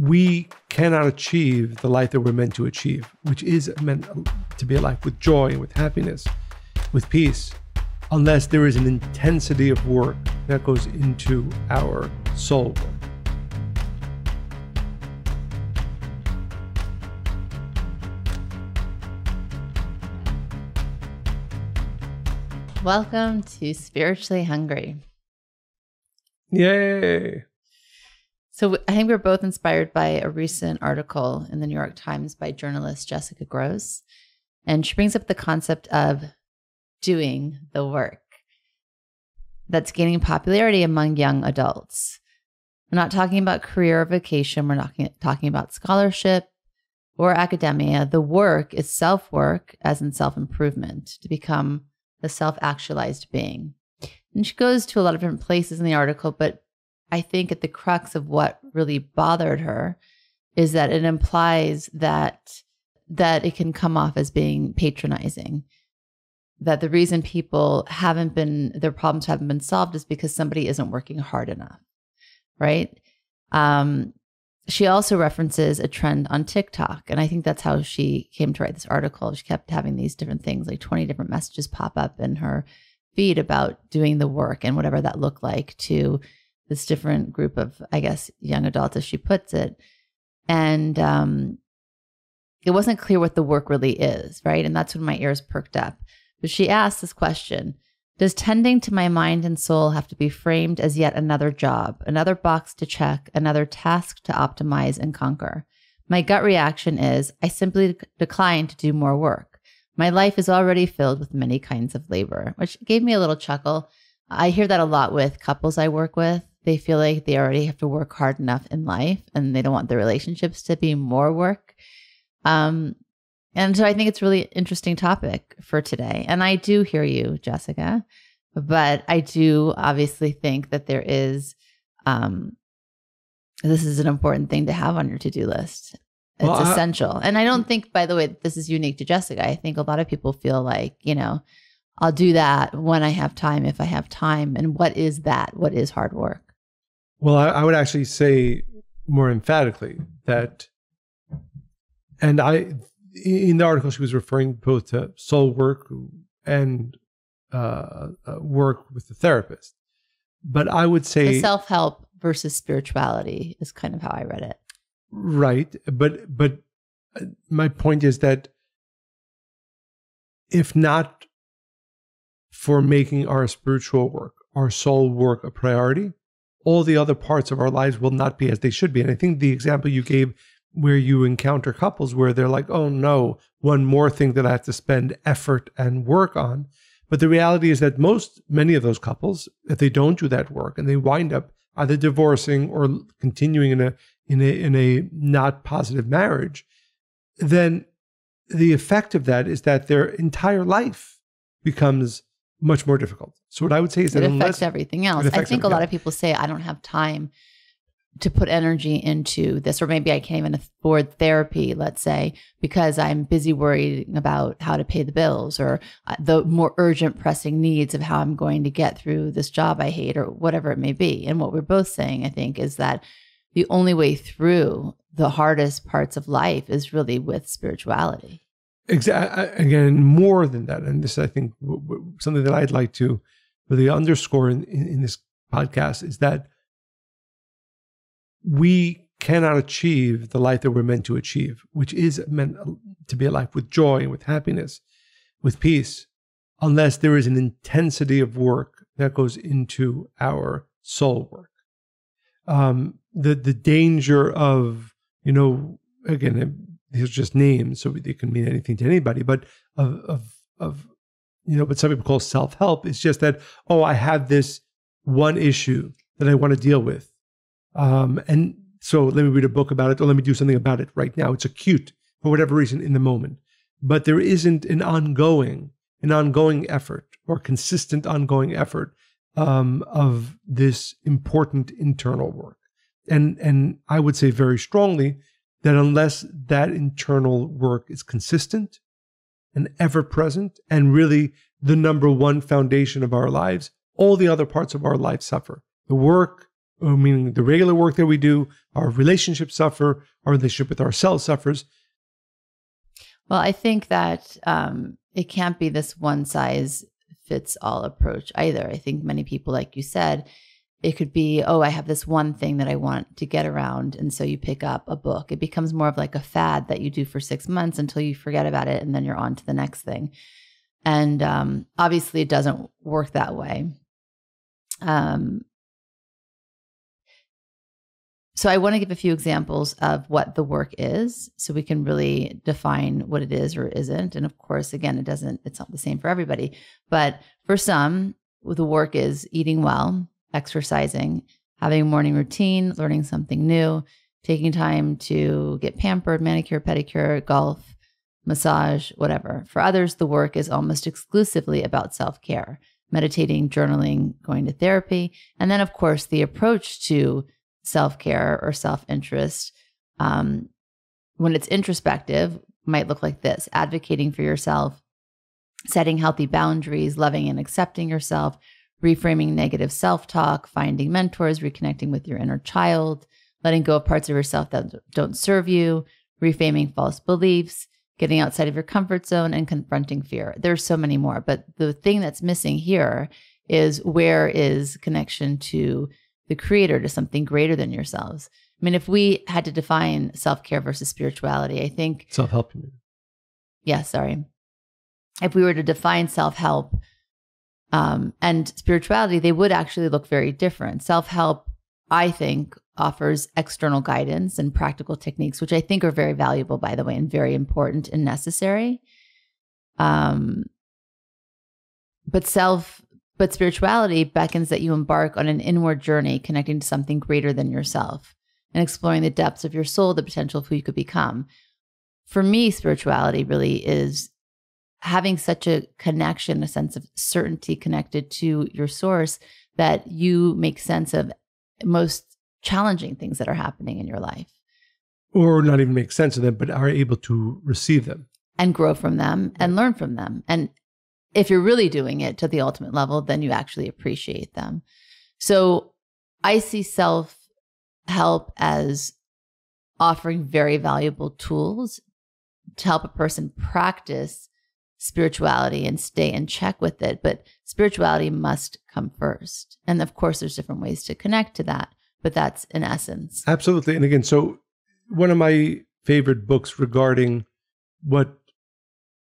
we cannot achieve the life that we're meant to achieve, which is meant to be a life with joy, and with happiness, with peace, unless there is an intensity of work that goes into our soul work. Welcome to Spiritually Hungry. Yay! So I think we are both inspired by a recent article in the New York Times by journalist Jessica Grose. And she brings up the concept of doing the work that's gaining popularity among young adults. We're not talking about career or vocation. We're not talking about scholarship or academia. The work is self work, as in self improvement, to become the self actualized being. And she goes to a lot of different places in the article, but I think at the crux of what really bothered her is that it implies that that it can come off as being patronizing. That the reason people haven't been their problems haven't been solved is because somebody isn't working hard enough. Right? Um, she also references a trend on TikTok. And I think that's how she came to write this article. She kept having these different things, like 20 different messages pop up in her feed about doing the work and whatever that looked like to this different group of, I guess, young adults, as she puts it. And um, it wasn't clear what the work really is, right? And that's when my ears perked up. But she asked this question Does tending to my mind and soul have to be framed as yet another job, another box to check, another task to optimize and conquer? My gut reaction is I simply decline to do more work. My life is already filled with many kinds of labor, which gave me a little chuckle. I hear that a lot with couples I work with they feel like they already have to work hard enough in life and they don't want their relationships to be more work. Um, and so I think it's really interesting topic for today. And I do hear you, Jessica, but I do obviously think that there is um, this is an important thing to have on your to-do list. It's well, I, essential. And I don't think, by the way, this is unique to Jessica. I think a lot of people feel like, you know, I'll do that when I have time, if I have time. And what is that? What is hard work? Well, I, I would actually say more emphatically that, and I, in the article, she was referring both to soul work and uh, uh, work with the therapist. But I would say self help versus spirituality is kind of how I read it. Right, but but uh, my point is that if not for making our spiritual work, our soul work a priority, all the other parts of our lives will not be as they should be. And I think the example you gave where you encounter couples where they're like, oh no, one more thing that I have to spend effort and work on. But the reality is that most, many of those couples, if they don't do that work and they wind up either divorcing or continuing in a, in a, in a not positive marriage, then the effect of that is that their entire life becomes much more difficult. So what I would say is it that affects everything else. I think a lot of people say I don't have time to put energy into this, or maybe I can't even afford therapy, let's say, because I'm busy worrying about how to pay the bills or uh, the more urgent, pressing needs of how I'm going to get through this job I hate or whatever it may be. And what we're both saying, I think, is that the only way through the hardest parts of life is really with spirituality. Exactly. Again, more than that, and this I think w- w- something that I'd like to really underscore in, in, in this podcast is that we cannot achieve the life that we're meant to achieve, which is meant to be a life with joy and with happiness, with peace, unless there is an intensity of work that goes into our soul work. Um, the the danger of you know again these are just names, so they can mean anything to anybody, but of of of you know, what some people call self help is just that oh, I have this one issue that I want to deal with, um, and so let me read a book about it or let me do something about it right now. It's acute for whatever reason in the moment, but there isn't an ongoing an ongoing effort or consistent ongoing effort um, of this important internal work. And and I would say very strongly that unless that internal work is consistent and ever present and really the number one foundation of our lives, all the other parts of our life suffer. The work, meaning the regular work that we do, our relationships suffer, our relationship with ourselves suffers. Well, I think that um, it can't be this one size fits all approach either. I think many people, like you said, it could be, oh, I have this one thing that I want to get around. And so you pick up a book. It becomes more of like a fad that you do for six months until you forget about it. And then you're on to the next thing. And um, obviously, it doesn't work that way. Um, so I want to give a few examples of what the work is so we can really define what it is or isn't. And of course, again, it doesn't, it's not the same for everybody. But for some, the work is eating well, exercising, having a morning routine, learning something new, taking time to get pampered, manicure, pedicure, golf, massage, whatever. For others, the work is almost exclusively about self care, meditating, journaling, going to therapy. And then, of course, the approach to self care or self interest, um, when it's introspective, might look like this advocating for yourself, setting healthy boundaries, loving and accepting yourself, reframing negative self talk, finding mentors, reconnecting with your inner child, letting go of parts of yourself that don't serve you, reframing false beliefs, getting outside of your comfort zone, and confronting fear. There's so many more, but the thing that's missing here is where is connection to the creator, to something greater than yourselves. I mean, if we had to define self care versus spirituality, I think self help. Yeah, sorry. If we were to define self help, um, and spirituality, they would actually look very different. Self help, I think, offers external guidance and practical techniques, which I think are very valuable, by the way, and very important and necessary. Um, but self, but spirituality beckons that you embark on an inward journey connecting to something greater than yourself and exploring the depths of your soul, the potential of who you could become. For me, spirituality really is having such a connection, a sense of certainty connected to your source that you make sense of most challenging things that are happening in your life. Or not even make sense of them, but are able to receive them and grow from them and learn from them. And if you're really doing it to the ultimate level, then you actually appreciate them. So I see self help as offering very valuable tools to help a person practice spirituality and stay in check with it. But spirituality must come first. And of course, there's different ways to connect to that, but that's in essence. Absolutely. And again, so one of my favorite books regarding what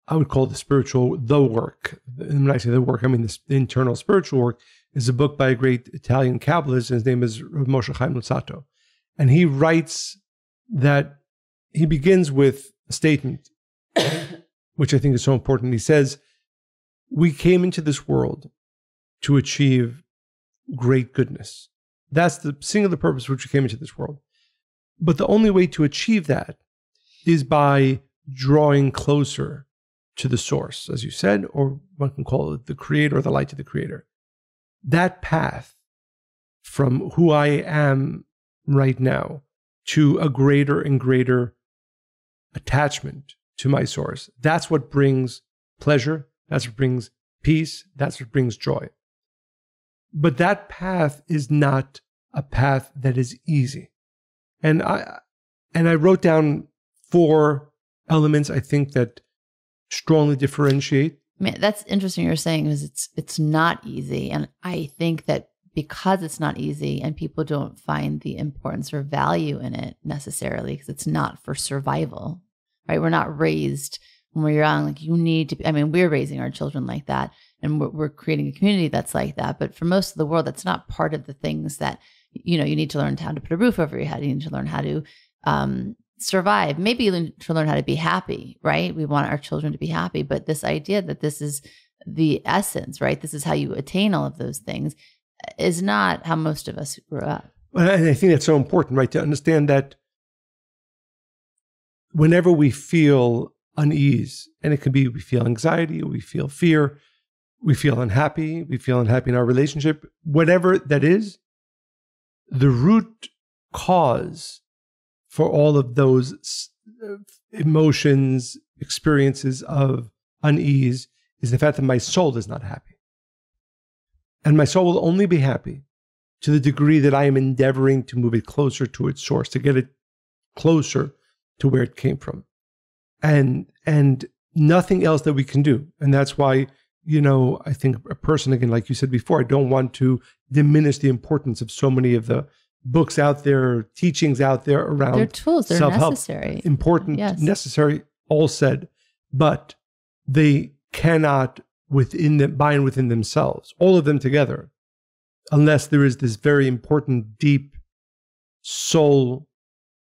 I would call the spiritual, the work. And when I say the work, I mean the internal spiritual work, is a book by a great Italian Kabbalist. His name is Moshe Chaim Luzzatto. And he writes that he begins with a statement which I think is so important. He says, We came into this world to achieve great goodness. That's the singular purpose which we came into this world. But the only way to achieve that is by drawing closer to the source, as you said, or one can call it the creator or the light to the creator. That path from who I am right now to a greater and greater attachment to my source. That's what brings pleasure. That's what brings peace. That's what brings joy. But that path is not a path that is easy. And I and I wrote down four elements I think that strongly differentiate. Man, that's interesting you're saying is it's it's not easy. And I think that because it's not easy and people don't find the importance or value in it necessarily because it's not for survival right? We're not raised when we're young, like you need to be, I mean, we're raising our children like that and we're, we're creating a community that's like that. But for most of the world, that's not part of the things that, you know, you need to learn how to put a roof over your head. You need to learn how to, um, survive, maybe to learn how to be happy, right? We want our children to be happy, but this idea that this is the essence, right? This is how you attain all of those things is not how most of us grew up. Well, I think that's so important, right? To understand that whenever we feel unease, and it can be we feel anxiety, we feel fear, we feel unhappy, we feel unhappy in our relationship, whatever that is, the root cause for all of those uh, emotions, experiences of unease is the fact that my soul is not happy. And my soul will only be happy to the degree that I am endeavoring to move it closer to its source, to get it closer to where it came from. And and nothing else that we can do. And that's why, you know, I think a person again, like you said before, I don't want to diminish the importance of so many of the books out there, teachings out there around They're tools, they're self-help. necessary. important, Yes. necessary, all said, but they cannot within them bind within themselves, all of them together, unless there is this very important, deep soul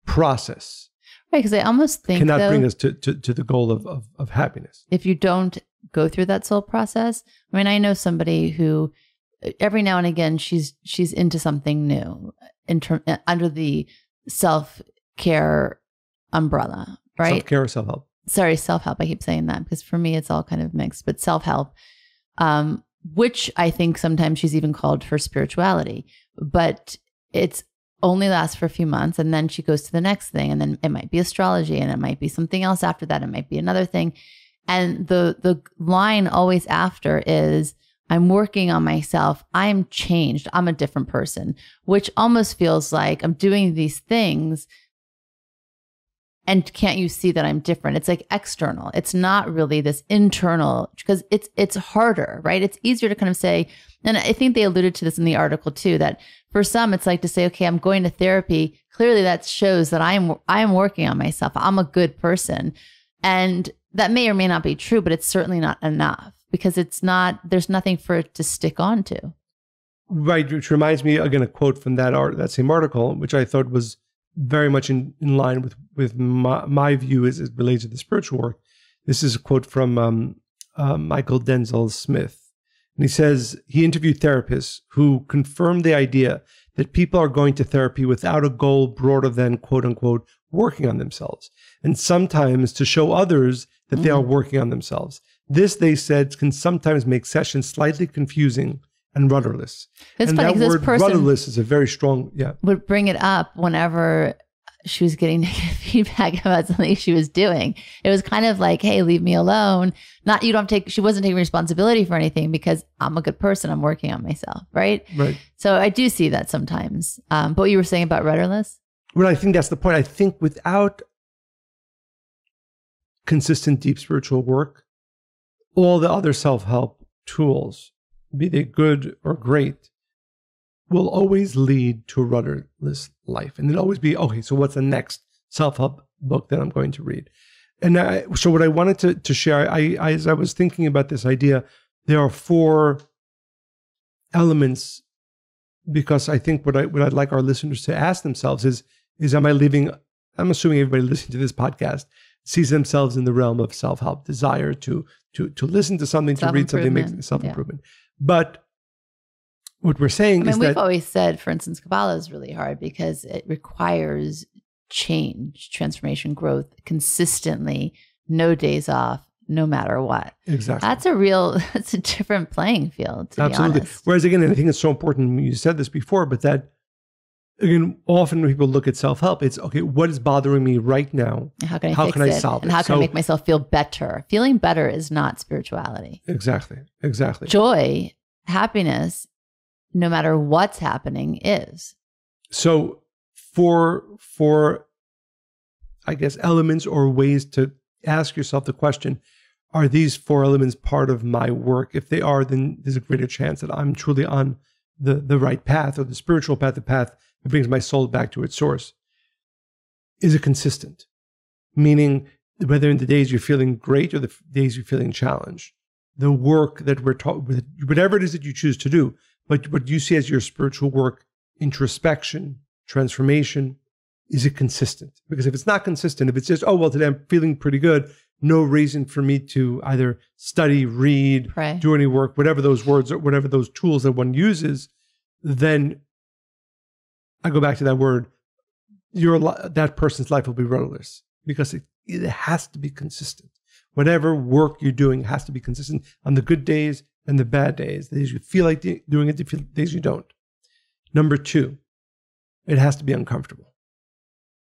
process. Right, because I almost think cannot though, bring us to, to, to the goal of, of, of happiness. if you don't go through that soul process i mean i know somebody who uh, every now and again she's she's into something new in term uh, under the self-care umbrella right Self care or self help. sorry self-help i keep saying that because for me it's all kind of mixed but self-help um which i think sometimes she's even called for spirituality but it's only lasts for a few months and then she goes to the next thing and then it might be astrology and it might be something else after that it might be another thing. And the the line always after is i'm working on myself. I'm changed. I'm a different person which almost feels like i'm doing these things and can't you see that i'm different? It's like external. It's not really this internal because it's it's harder right? It's easier to kind of say and i think they alluded to this in the article too that for some it's like to say okay i'm going to therapy. Clearly that shows that i'm i'm working on myself. I'm a good person. And that may or may not be true but it's certainly not enough because it's not there's nothing for it to stick on to Right, which reminds me again a quote from that art that same article, which I thought was very much in, in line with with my, my view as it relates to the spiritual work. This is a quote from um, uh, Mychal Denzel Smith, and he says he interviewed therapists who confirmed the idea that people are going to therapy without a goal broader than quote unquote working on themselves, and sometimes to show others that they are working on themselves. This, they said, can sometimes make sessions slightly confusing and rudderless. it's and funny that word this person rudderless is a very strong, yeah. would bring it up whenever she was getting negative feedback about something she was doing. It was kind of like, hey, leave me alone. Not you don't take she wasn't taking responsibility for anything because I'm a good person. I'm working on myself. Right. Right. So I do see that sometimes. Um, but what you were saying about rudderless? Well, I think that's the point. I think without consistent, deep spiritual work, all the other self help tools, be they good or great, will always lead to a rudderless life. And it'll always be, okay, so what's the next self help book that I'm going to read? And I, so, what I wanted to, to share, I, I, as I was thinking about this idea, there are four elements because I think what I what I'd like our listeners to ask themselves is is am I living I'm assuming everybody listening to this podcast sees themselves in the realm of self-help, desire to to to listen to something, to read something, make Self-improvement, self-improvement. But what we're saying I mean, is we've that always said, for instance, Kabbalah is really hard because it requires change, transformation, growth consistently, no days off, no matter what. exactly That's a real, that's a different playing field, to absolutely. be honest. Whereas again, I think it's so important. You said this before, but that again, often when people look at self-help, it's okay. What is bothering me right now? How can I How fix can I it? solve and it? how can I make myself feel better? Feeling better is not spirituality. Exactly, exactly. Joy, happiness, no matter what's happening, is. so for for i guess elements or ways to ask yourself the question are these four elements part of my work if they are then there's a greater chance that i'm truly on the the right path or the spiritual path the path that brings my soul back to its source. Is it consistent? Meaning whether in the days you're feeling great or the f- days you're feeling challenged the work that we're taught, whatever it is that you choose to do but what you see as your spiritual work introspection transformation is it consistent? Because if it's not consistent if it's just oh well today i'm feeling pretty good no reason for me to either study read Pray. do any work whatever those words or whatever those tools that one uses then i go back to that word your that person's life will be rudderless because it, it has to be consistent. Whatever work you're doing has to be consistent on the good days and the bad days the days you feel like doing it the days you don't. Number two it has to be uncomfortable.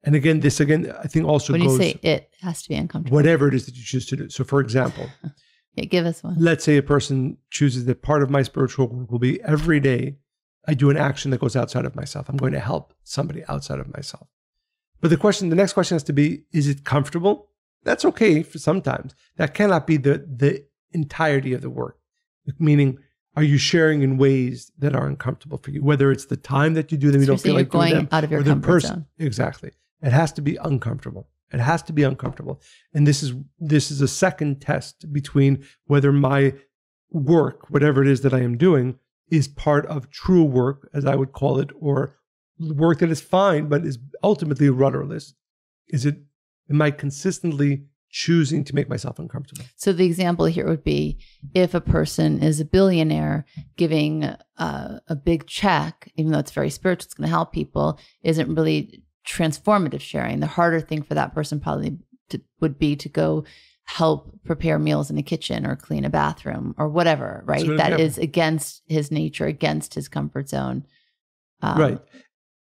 And again this again i think also when you goes say it has to be uncomfortable, whatever it is that you choose to do. So for example Yeah, give us one. let's say a person chooses that part of my spiritual work will be every day I do an action that goes outside of myself. I'm going to help somebody outside of myself. But the question, the next question has to be, is it comfortable? That's okay for sometimes. That cannot be the, the entirety of the work. Meaning, are you sharing in ways that are uncomfortable for you? Whether it's the time that you do them, you don't feel like going them, out of your comfort person. zone. Exactly. It has to be uncomfortable. It has to be uncomfortable. And this is this is a second test between whether my work, whatever it is that I am doing, is part of true work, as I would call it, or work that is fine but is ultimately rudderless. Is it am I consistently choosing to make myself uncomfortable? So the example here would be if a person is a billionaire giving uh, a big check, even though it's very spiritual, it's going to help people, isn't really transformative sharing. The harder thing for that person probably to, would be to go help prepare meals in the kitchen or clean a bathroom or whatever, right? That example. is against his nature, against his comfort zone. Um, right.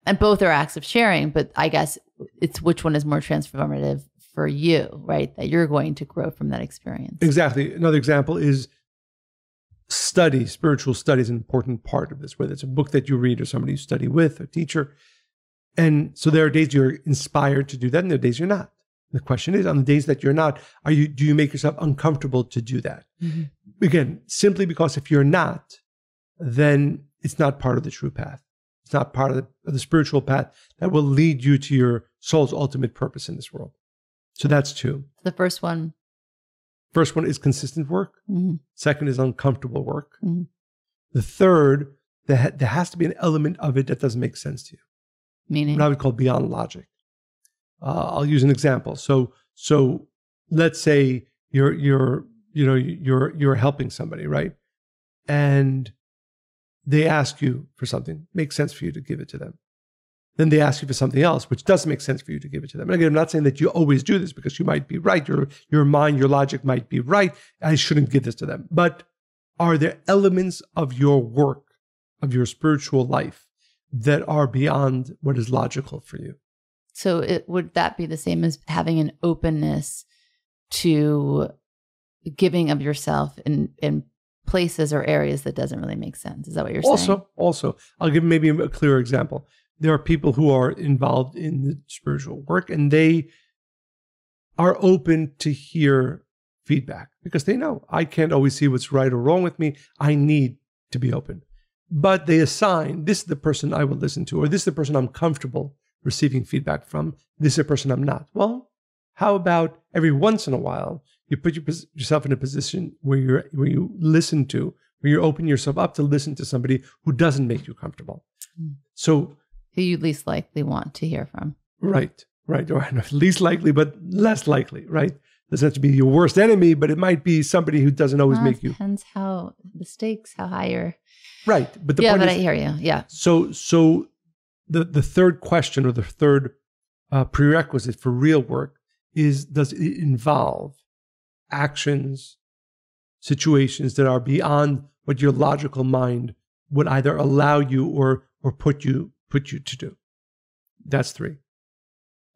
And both are acts of sharing, but I guess it's which one is more transformative for you, right? That you're going to grow from that experience. Exactly. Another example is study. Spiritual study is an important part of this, whether it's a book that you read or somebody you study with, a teacher. And so there are days you're inspired to do that, and there are days you're not. The question is, on the days that you're not, are you do you make yourself uncomfortable to do that? Mhm. Again, simply because if you're not, then it's not part of the true path. It's not part of the, of the spiritual path that will lead you to your soul's ultimate purpose in this world. So that's two. The first one, First one is consistent work. mhm, Second is uncomfortable work. Mhm. The third, there, ha- there has to be an element of it that doesn't make sense to you. meaning What I would call beyond logic. Uh, I'll use an example. So, so let's say you're you're you know you're you're helping somebody, right? And they ask you for something, makes sense for you to give it to them. Then they ask you for something else, which doesn't make sense for you to give it to them. And again, I'm not saying that you always do this because you might be right. Your your mind, your logic might be right. I shouldn't give this to them. But are there elements of your work, of your spiritual life, that are beyond what is logical for you? So it would that be the same as having an openness to giving of yourself in in places or areas that doesn't really make sense. Is that what you're saying? Also, also, I'll give maybe a clearer example. There are people who are involved in the spiritual work and they are open to hear feedback because they know I can't always see what's right or wrong with me. I need to be open. But they assign this is the person I will listen to, or this is the person I'm comfortable receiving feedback from. This is a person I'm not. Well, how about every once in a while you put your, yourself in a position where you're where you listen to, where you open yourself up to listen to somebody who doesn't make you comfortable. Mm. So Who you least likely want to hear from. right, right, or least likely, but less likely, right? Doesn't have to be your worst enemy, but it might be somebody who doesn't always Uh, make you depends how the stakes, how high you're. right. But the yeah, point but is, I hear you. Yeah. So, so the the third question or the third uh, prerequisite for real work is: does it involve actions, situations that are beyond what your logical mind would either allow you or or put you put you to do? That's three.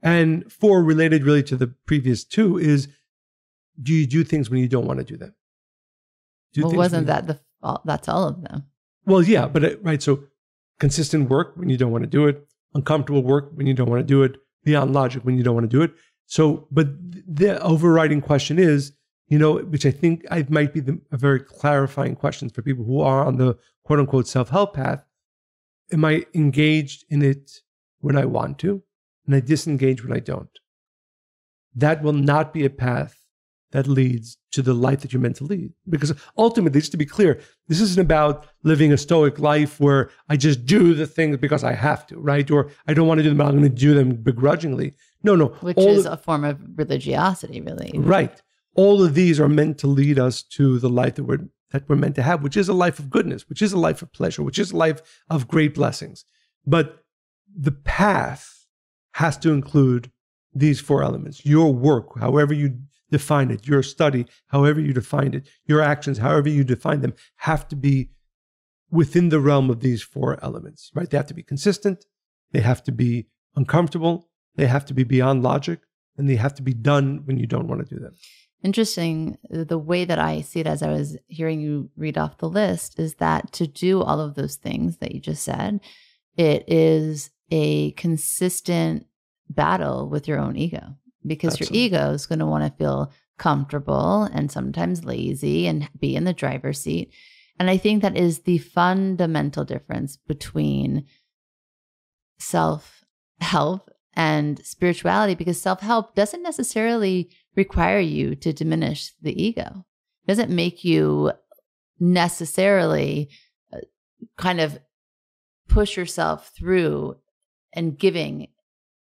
And four, related really to the previous two, is: do you do things when you don't want to do them? Do Well, wasn't that the all, that's all of them? well, yeah, but it, right. So consistent work when you don't want to do it, uncomfortable work when you don't want to do it, beyond logic when you don't want to do it. So, but the overriding question is, you know, which I think I might be the, a very clarifying question for people who are on the quote unquote self help path. Am I engaged in it when I want to, and I disengage when I don't? That will not be a path that leads to the life that you're meant to lead. Because ultimately, just to be clear, this isn't about living a stoic life where I just do the things because I have to, right? Or I don't want to do them, but I'm going to do them begrudgingly. No, no. Which all is of- a form of religiosity, really. right. All of these are meant to lead us to the life that we're that we're meant to have, which is a life of goodness, which is a life of pleasure, which is a life of great blessings. But the path has to include these four elements. Your work, however you define it, your study, however you define it, your actions, however you define them, have to be within the realm of these four elements, right? They have to be consistent, they have to be uncomfortable, they have to be beyond logic, and they have to be done when you don't want to do them. interesting. The way that I see it as I was hearing you read off the list is that to do all of those things that you just said, it is a consistent battle with your own ego because Absolutely. your ego is going to want to feel comfortable and sometimes lazy and be in the driver's seat. And I think that is the fundamental difference between self help and spirituality because self help doesn't necessarily require you to diminish the ego. It doesn't make you necessarily uh, kind of push yourself through and giving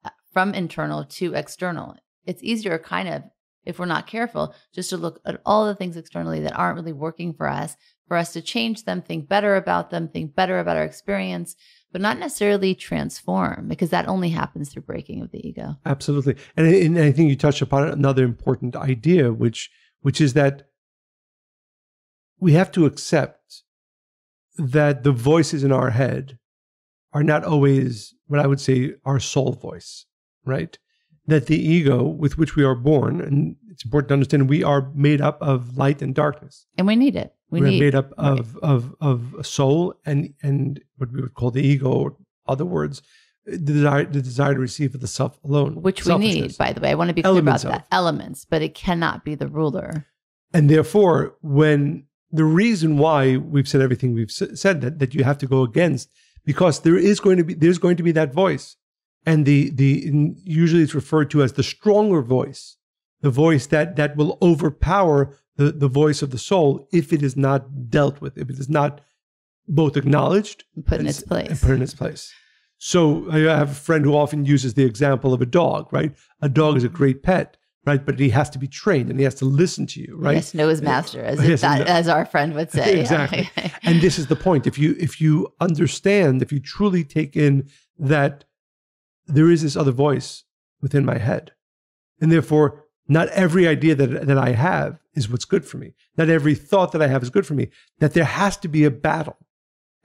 uh, from internal to external. It's easier, kind of, if we're not careful, just to look at all the things externally that aren't really working for us, for us to change them, think better about them, think better about our experience, but not necessarily transform because that only happens through breaking of the ego. Absolutely, and, I- and I think you touched upon another important idea, which which is that we have to accept that the voices in our head are not always what I would say our soul voice, right? That the ego with which we are born, and it's important to understand, we are made up of light and darkness. And we need it. We are made up right. of of of a soul and and what we would call the ego, or other words, the desire the desire to receive for the self alone, which we need, by the way. I want to be clear Elements about of. that. Elements, but it cannot be the ruler. And therefore, when the reason why we've said everything we've said that that you have to go against, because there is going to be there's going to be that voice, and the the usually it's referred to as the stronger voice, the voice that that will overpower the the voice of the soul if it is not dealt with, if it is not both acknowledged Put in and its place. and put in its place. So I have a friend who often uses the example of a dog, right? A dog is a great pet, right? But he has to be trained and he has to listen to you, right? Yes, know his uh, master, as, Yes, that, as our friend would say. Exactly. And this is the point. If you if you understand, if you truly take in that there is this other voice within my head, and therefore not every idea that that I have is what's good for me. Not every thought that I have is good for me. That there has to be a battle,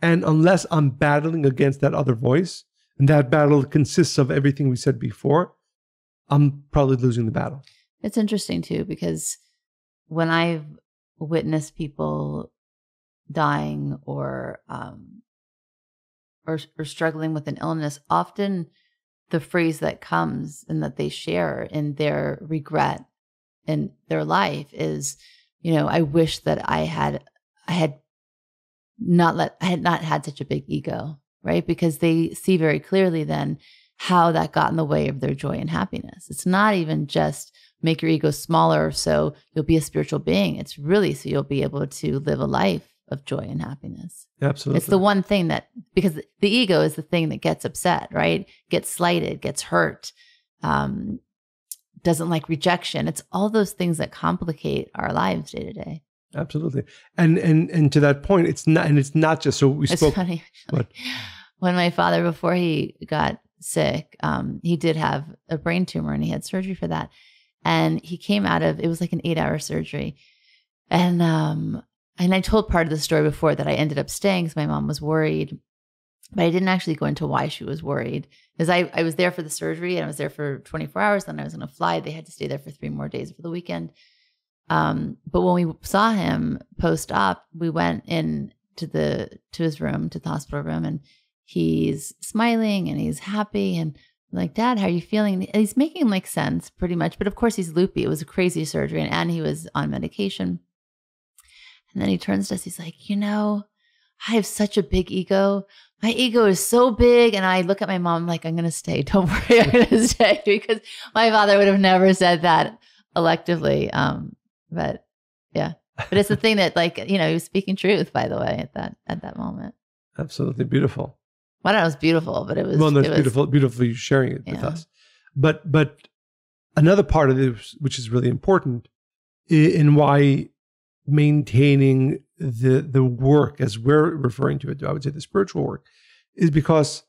and unless I'm battling against that other voice, and that battle consists of everything we said before, I'm probably losing the battle. It's interesting too because when I've witnessed people dying or um, or, or struggling with an illness, often the phrase that comes and that they share in their regret in their life is, you know, I wish that I had I had not let I had not had such a big ego, right? Because they see very clearly then how that got in the way of their joy and happiness. It's not even just make your ego smaller so you'll be a spiritual being. It's really so you'll be able to live a life of joy and happiness. Absolutely, It's the one thing that because the ego is the thing that gets upset, right? Gets slighted, gets hurt, um, doesn't like rejection. It's all those things that complicate our lives day to day. absolutely. And and and to that point, it's not and it's not just so we It's spoke. funny. What? When my father, before he got sick, um, he did have a brain tumor and he had surgery for that. And he came out of it was like an eight hour surgery. And um, and I told part of the story before that I ended up staying because my mom was worried. But I didn't actually go into why she was worried. Because I, I was there for the surgery and I was there for 24 hours. Then I was going to fly. They had to stay there for three more days for the weekend. Um, but when we saw him post op, we went in to the to his room, to the hospital room, and he's smiling and he's happy and I'm like, Dad, how are you feeling? And he's making like sense pretty much, but of course he's loopy. It was a crazy surgery, and, and he was on medication. And then he turns to us. He's like, you know, I have such a big ego. My ego is so big. And I look at my mom like, I'm going to stay. Don't worry, I'm going to stay because my father would have never said that electively. Um, but yeah, but it's the thing that like, you know, he was speaking truth, by the way, at that, at that moment. Absolutely beautiful. Well, I don't know, it was beautiful, but it was, well, no, it's it was beautiful, beautiful you sharing it with us. But but another part of this, which is really important, in why maintaining the the work as we're referring to it, I would say the spiritual work, is because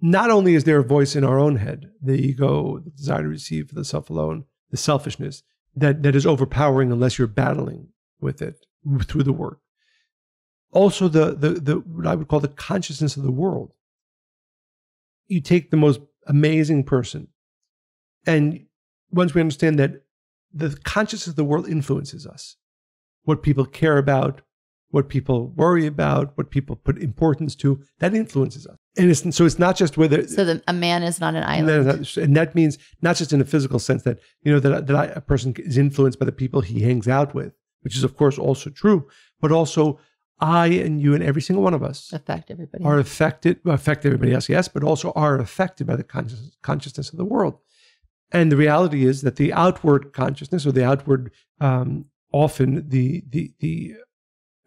not only is there a voice in our own head, the ego, the desire to receive for the self alone, the selfishness that that is overpowering unless you're battling with it through the work. Also, the the the what I would call the consciousness of the world you take the most amazing person and once we understand that the consciousness of the world influences us. What people care about, what people worry about, what people put importance to, that influences us. And it's, so it's not just whether. So the, a man is not an and island. that, and that means not just in a physical sense that you know that, that I, a person is influenced by the people he hangs out with, which is of course also true, but also I and you and every single one of us affect everybody. are affected, affect everybody else, yes, but also are affected by the conscious, consciousness of the world. And the reality is that the outward consciousness or the outward, um, often the the the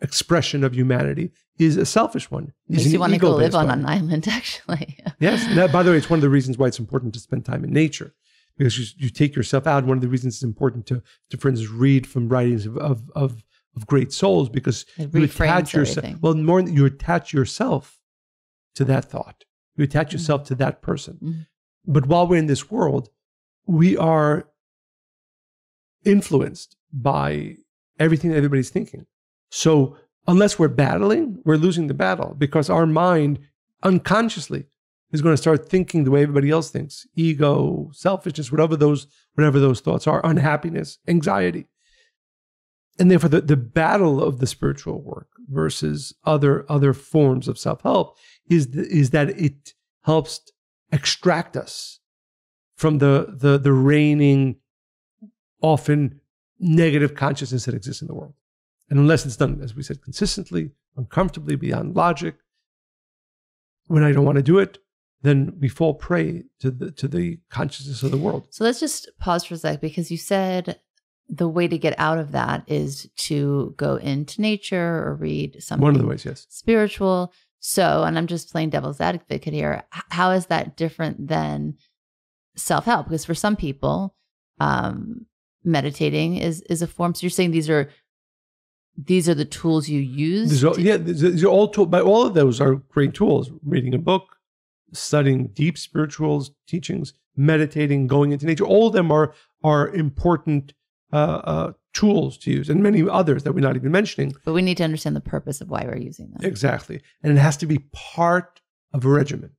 expression of humanity is a selfish one. Makes you want to go live on one. an island, actually. Yes. that, by the way, it's one of the reasons why it's important to spend time in nature because you, you take yourself out. One of the reasons it's important to, to for instance, read from writings of, of, of, of great souls because It you attach yourself. Well, more you attach yourself to that thought. You attach Mm-hmm. yourself to that person. Mhm. But while we're in this world, we are influenced by everything everybody's thinking. So unless we're battling, we're losing the battle because our mind unconsciously is going to start thinking the way everybody else thinks. Ego, selfishness, whatever those, whatever those thoughts are, unhappiness, anxiety. And therefore the, the battle of the spiritual work versus other other forms of self-help is, the, is that it helps extract us from the the the reigning often negative consciousness that exists in the world. And unless it's done, as we said, consistently, uncomfortably, beyond logic, when I don't want to do it, then we fall prey to the to the consciousness of the world. So let's just pause for a sec because you said the way to get out of that is to go into nature or read something One of the ways, yes. spiritual. So, and I'm just playing devil's advocate here. How is that different than self help? Because for some people, um, meditating is is a form. So you're saying these are these are the tools you use. Are, yeah, these are- all tool, but all of those are great tools. Reading a book, studying deep spirituals teachings, meditating, going into nature. All of them are are important uh, uh, tools to use, and many others that we're not even mentioning. But we need to understand the purpose of why we're using them. Exactly, and it has to be part of a regimen.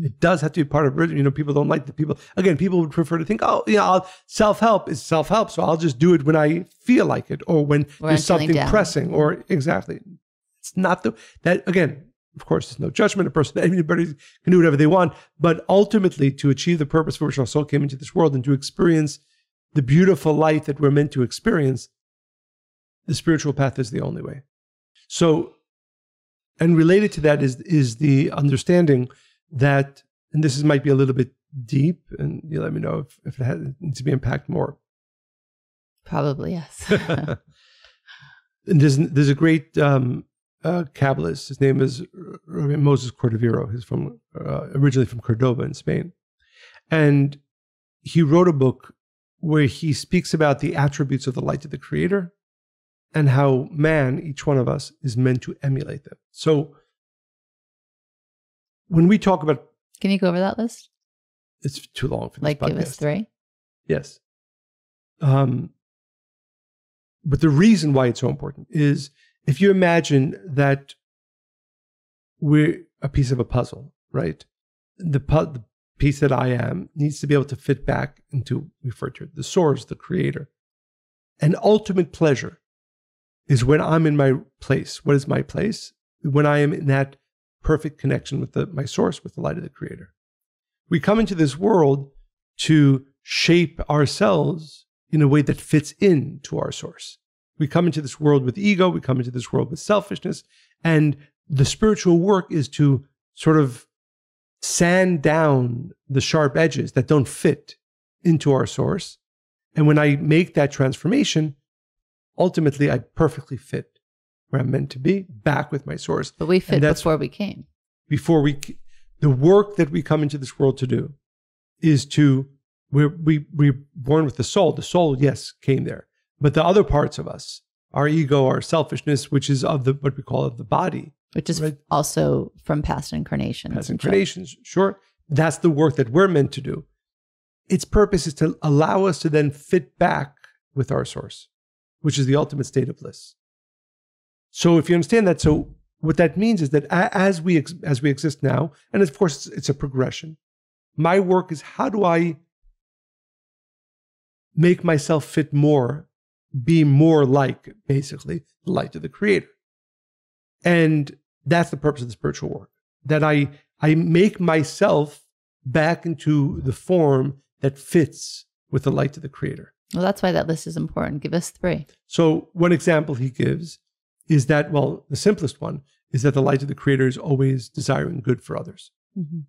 It does have to be part of regimen. You know, people don't like the people. Again, people would prefer to think, oh, you I'll self help is self help, so I'll just do it when I feel like it, or when Or there's something down. pressing, or exactly. It's not the that again. Of course, there's no judgment. A person, anybody can do whatever they want, but ultimately, to achieve the purpose for which our soul came into this world and to experience the beautiful life that we're meant to experience, the spiritual path is the only way. So, and related to that is is the understanding that, and this is, might be a little bit deep, and you let me know if, if it has, needs to be unpacked more. Probably yes. and there's there's a great um, uh, Kabbalist. His name is Moses Cordovero. He's from uh, originally from Cordoba in Spain, and he wrote a book where he speaks about the attributes of the light of the Creator and how man, each one of us, is meant to emulate them. So when we talk about Can you go over that list? it's too long for this Like, give us three. Yes. Um, but the reason why it's so important is if you imagine that we're a piece of a puzzle, right? The, pu- the piece that I am needs to be able to fit back into, refer to it, the source, the creator. And ultimate pleasure is when I'm in my place. What is my place? When I am in that perfect connection with the, my source, with the light of the creator. We come into this world to shape ourselves in a way that fits into our source. We come into this world with ego, we come into this world with selfishness, and the spiritual work is to sort of sand down the sharp edges that don't fit into our source. And when I make that transformation, ultimately I perfectly fit where I'm meant to be, back with my source. But we fit that's- before we came. before we the work that we come into this world to do is to we're we, we're born with the soul. The soul yes came there. But the other parts of us our ego our selfishness which is of the what we call of the body. Which is Right. also from past incarnations. past incarnations sure. That's the work that we're meant to do. Its purpose is to allow us to then fit back with our source which is the ultimate state of bliss so if you understand that so what that means is that as we ex- as we exist now and of course it's, it's a progression my work is how do i make myself fit more, be more like basically the light of the creator. And that's the purpose of the spiritual work. That I I make myself back into the form that fits with the light of the creator. Well, that's why that list is important. Give us three. So one example he gives is that, well, the simplest one is that the light of the creator is always desiring good for others, Mm-hmm.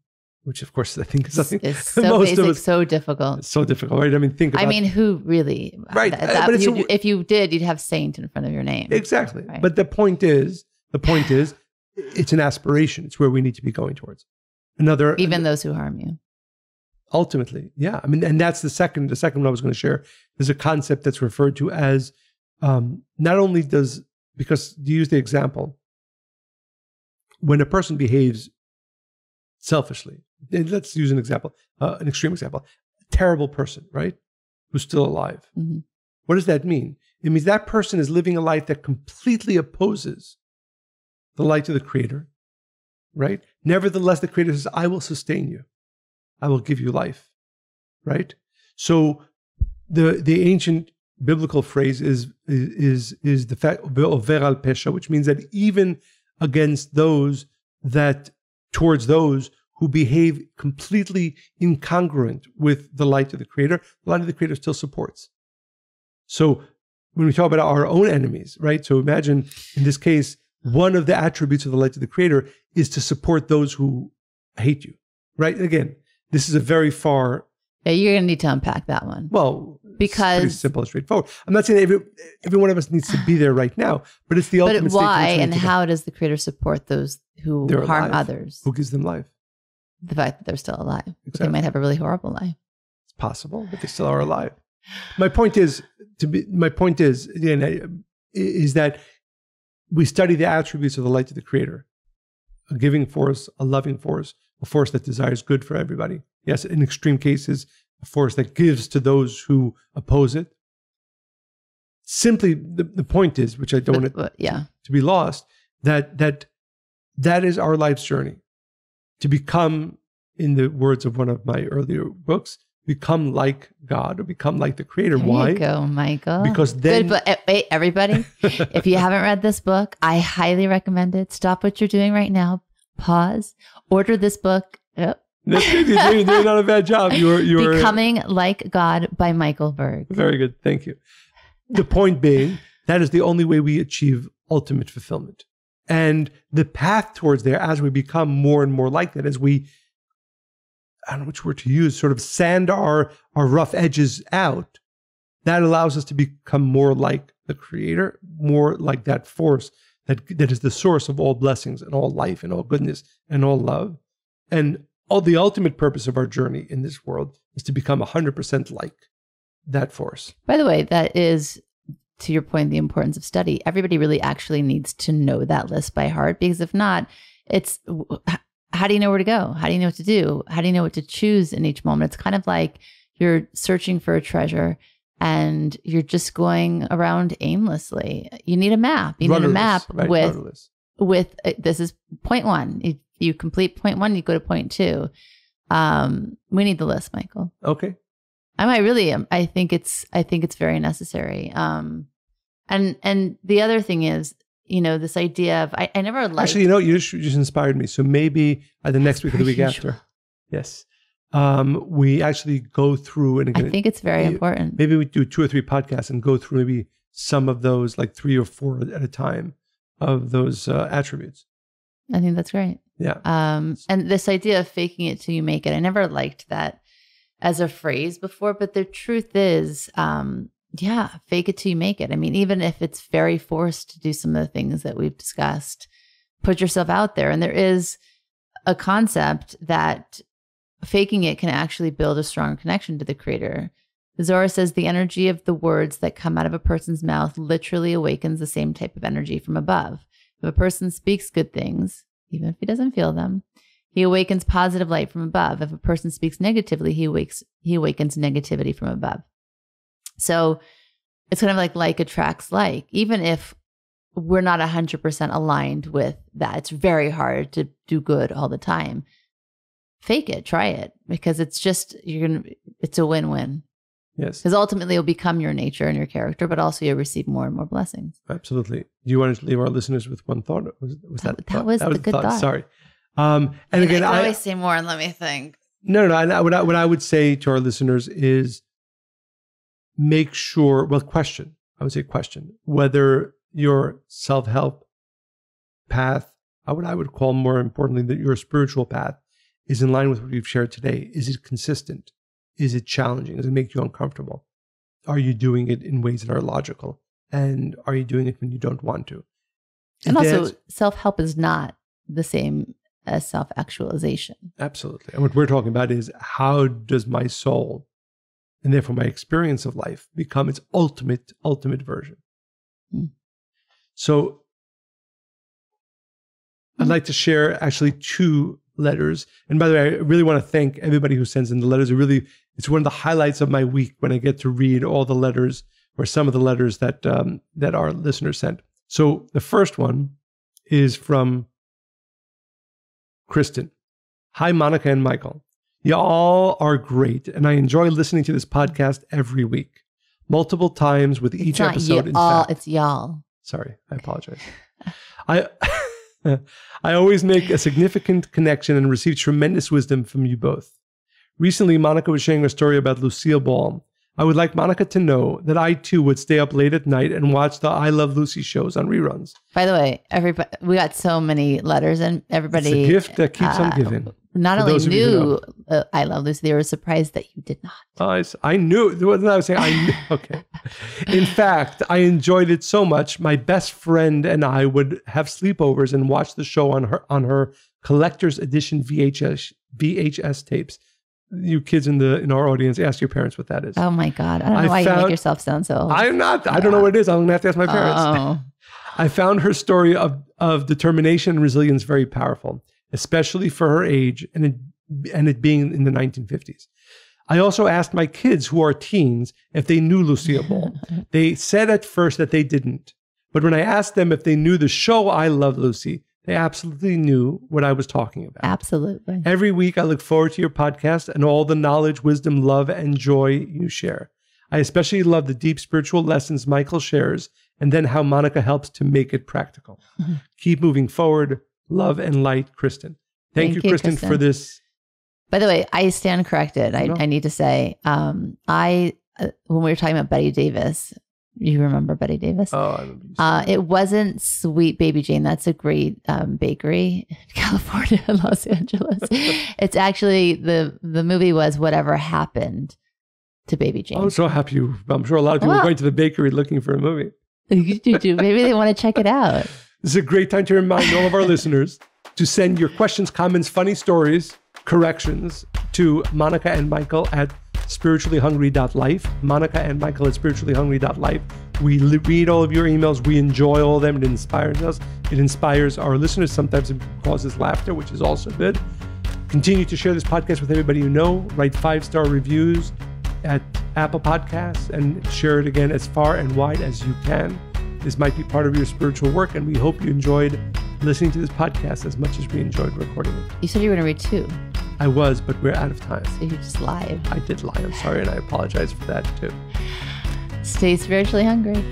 which of course I think is something It's so most of basic, us- so difficult. it's so difficult, right? I mean, think about I mean, who really? Right, that- uh, that- but you- a- if you did, you'd have saint in front of your name. Exactly. Right. But the point is, the point is, it's an aspiration. It's where we need to be going towards. Another, Even those who harm you. ultimately, yeah. I mean, and that's the second. The second one I was going to share is a concept that's referred to as um, not only does because to use the example, when a person behaves selfishly, let's use an example, uh, an extreme example, a terrible person, right, who's still alive. Mhm. What does that mean? It means that person is living a life that completely opposes the light of the Creator, right? Nevertheless, the Creator says, I will sustain you. I will give you life, right? So the, the ancient biblical phrase is, is, is the fact of al pesha, which means that even against those that, towards those who behave completely incongruent with the light of the Creator, the light of the Creator still supports. So when we talk about our own enemies, right? So imagine in this case, one of the attributes of the light of the creator is to support those who hate you, right? And again, this is a very far, Yeah, you're going to need to unpack that one. well, Because- pretty simple and straightforward. I'm not saying every, every one of us needs to be there right now, but it's the But ultimate to why and how does the creator support those who They're harm alive. others? Who gives them life? The fact that they're still alive. But They might have a really horrible life. It's possible, but they still are alive. My point is to be. My point is again I- is that we study the attributes of the light of the Creator, a giving force, a loving force, a force that desires good for everybody. Yes, in extreme cases, a force that gives to those who oppose it. Simply, the, the point is, which I don't want But- but- yeah. to be lost that that that is our life's journey to become in the words of one of my earlier books become like god or become like the creator There why go, Michael. because then Good, but uh, wait, everybody, if you haven't read this book, I highly recommend it. Stop what you're doing right now. Pause. Order this book. Yep. That's good. you're doing, you're not a bad job you're you're Becoming Like God by Michael Berg. very good thank you the point being that is the only way we achieve ultimate fulfillment and the path towards there as we become more and more like that as we I don't know which word to use, sort of sand our, our rough edges out, that allows us to become more like the creator, more like that force that, that is the source of all blessings and all life and all goodness and all love. And all the ultimate purpose of our journey in this world is to become 100% like that force. By the way, that is to your point, the importance of study. Everybody really actually needs to know that list by heart because if not, it's how do you know where to go? How do you know what to do? How do you know what to choose in each moment? It's kind of like you're searching for a treasure and you're just going around aimlessly. You need a map. You need a map right? with Rudderless. with uh, this is point one. If you complete point one, you go to point two. Um, we need the list, Michael. Okay. I might really am. I think it's I think it's very necessary. Um and and the other thing is, you know, this idea of I, I never liked Actually, you know, you just, you just inspired me. So maybe uh, the next week or the week after, yes, um, we actually go through and I think it's very you- important. maybe we do two or three podcasts and go through maybe some of those, like three or four at a time, of those uh, attributes. I think that's great. Yeah, Um and this idea of faking it till you make it. I never liked that as a phrase before, but the truth is, um, yeah, fake it till you make it. I mean, even if it's very forced to do some of the things that we've discussed, put yourself out there. And there is a concept that faking it can actually build a strong connection to the creator. Zohar says the energy of the words that come out of a person's mouth literally awakens the same type of energy from above. If a person speaks good things, even if he doesn't feel them, he awakens positive light from above. If a person speaks negatively, he awakes he awakens negativity from above. So it's kind of like like attracts like. Even if we're not 100% aligned with that, it's very hard to do good all the time. Fake it, try it because it's just you're going to it's a win-win. Yes, Because ultimately it'll become your nature and your character, but also you'll receive more and more blessings. absolutely. Do you want to leave our listeners with one thought? Or Was, was that, That- the that was the good thought. Sorry. Um, and again, I, always say more and let me think. No, no, no. I- What I, what I would say to our listeners is make sure, well, question, I would say question, whether your self help path, uh, what I would call more importantly, that your spiritual path is in line with what we've shared today. Is it consistent? Is it challenging? Does it make you uncomfortable? Are you doing it in ways that are logical? And are you doing it when you don't want to? And also, self help is not the same as self actualization. Absolutely. And what we're talking about is how does my soul and therefore my experience of life become its ultimate, ultimate version? Hmm. So I'd Hmm. like to share actually two letters. And by the way, I really want to thank everybody who sends in the letters. It really, it's one of the highlights of my week when I get to read all the letters or some of the letters that um, that our listeners sent. So the first one is from Kristen. Hi, Monica and Michael. Y'all are great, and I enjoy listening to this podcast every week, multiple times with each it's not episode. you, in all, it's y'all. Sorry, I apologize. I I always make a significant connection and receive tremendous wisdom from you both. Recently, Monica was sharing a story about Lucille Ball. I would like Monica to know that I too would stay up late at night and watch the I Love Lucy shows on reruns. By the way, everybody, we got so many letters, and everybody. It's a gift that keeps on uh, giving. Not only those of you who knew uh, I Love Lucy, they were surprised that you did not. I, I, I knew wasn't. I was saying I knew. Okay. In fact, I enjoyed it so much. My best friend and I would have sleepovers and watch the show on her on her collector's edition VHS VHS tapes. You kids in the in our audience, ask your parents what that is. Oh my God. I don't know I why you make yourself sound so. I'm not. I don't know what it is. I'm gonna have to ask my parents. Oh. I found her story of, of determination and resilience very powerful, especially for her age and it, and it being in the 1950s. I also asked my kids, who are teens, if they knew Lucille Ball. they said at first that they didn't. But when I asked them if they knew the show I Love Lucy, they absolutely knew what I was talking about. Absolutely. Every week, I look forward to your podcast and all the knowledge, wisdom, love, and joy you share. I especially love the deep spiritual lessons Michael shares and then how Monica helps to make it practical. Mhm. Keep moving forward. Love and light, Kristen. Thank, Thank you, you, Kristen, Kristen. for this. By the way, I stand corrected. I, No. I need to say, um, I uh, when we were talking about Bette Davis, you remember Bette Davis? Oh, I remember Uh, it wasn't Sweet Baby Jane. That's a great um, bakery in California Los Angeles. it's actually the the movie was Whatever Happened to Baby. Jane. I'm so happy. You, I'm sure a lot of people are going to the bakery looking for a movie. Maybe they want to check it out. This is a great time to remind all of our listeners to send your questions, comments, funny stories, corrections to Monica and Michael at spirituallyhungry.life. Monica and Michael at spirituallyhungry.life. We read all of your emails. We enjoy all of them. It inspires us. It inspires our listeners. Sometimes it causes laughter, which is also good. Continue to share this podcast with everybody you know. Write five star reviews at Apple Podcasts and share it again as far and wide as you can. This might be part of your spiritual work, and we hope you enjoyed listening to this podcast as much as we enjoyed recording it. You said you were going to read two, I was, but we're out of time. so you just lied. I did lie. I'm sorry, and I apologize for that too. Stay spiritually hungry.